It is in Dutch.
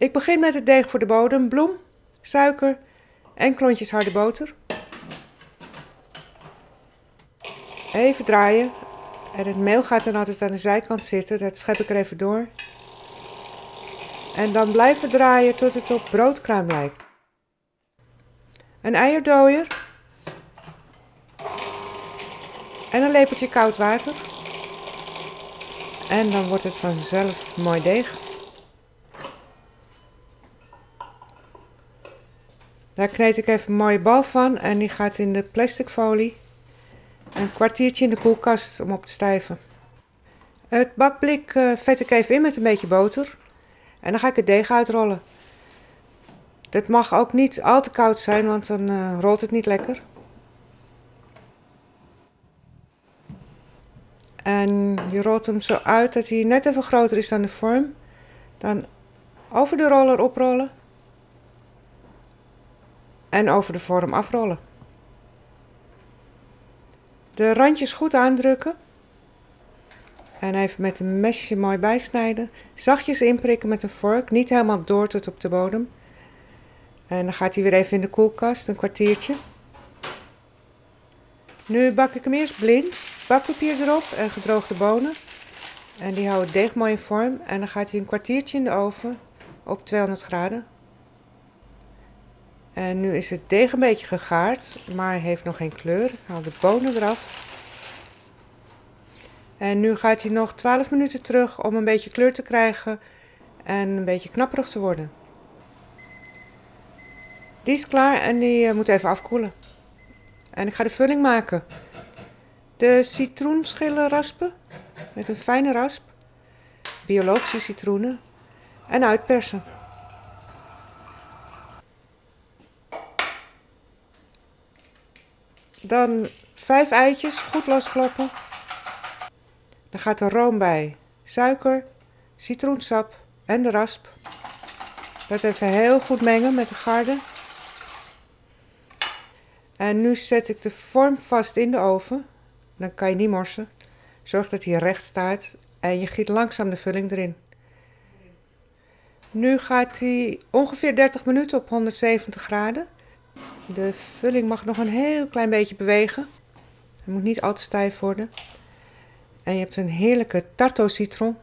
Ik begin met het deeg voor de bodem, bloem, suiker en klontjes harde boter. Even draaien. En het meel gaat dan altijd aan de zijkant zitten. Dat schep ik er even door. En dan blijven draaien tot het op broodkruim lijkt. Een eierdooier. En een lepeltje koud water. En dan wordt het vanzelf mooi deeg. Daar kneed ik even een mooie bal van en die gaat in de plastic folie. Een kwartiertje in de koelkast om op te stijven. Het bakblik uh, vet ik even in met een beetje boter. En dan ga ik het deeg uitrollen. Dat mag ook niet al te koud zijn, want dan uh, rolt het niet lekker. En je rolt hem zo uit dat hij net even groter is dan de vorm. Dan over de roller oprollen. En over de vorm afrollen. De randjes goed aandrukken. En even met een mesje mooi bijsnijden. Zachtjes inprikken met een vork. Niet helemaal door tot op de bodem. En dan gaat hij weer even in de koelkast, een kwartiertje. Nu bak ik hem eerst blind. Bakpapier erop en gedroogde bonen. En die houden het deeg mooi in vorm. En dan gaat hij een kwartiertje in de oven op 200 graden. En nu is het deeg een beetje gegaard, maar heeft nog geen kleur. Ik haal de bonen eraf. En nu gaat hij nog 12 minuten terug om een beetje kleur te krijgen en een beetje knapperig te worden. Die is klaar en die uh, moet even afkoelen. En ik ga de vulling maken. De citroenschillen raspen met een fijne rasp. Biologische citroenen. En uitpersen. Dan vijf eitjes goed loskloppen. Dan gaat er room bij. Suiker, citroensap en de rasp. Dat even heel goed mengen met de garde. En nu zet ik de vorm vast in de oven. Dan kan je niet morsen. Zorg dat hij recht staat en je giet langzaam de vulling erin. Nu gaat hij ongeveer 30 minuten op 170 graden. De vulling mag nog een heel klein beetje bewegen. Het moet niet al te stijf worden. En je hebt een heerlijke tarto citron.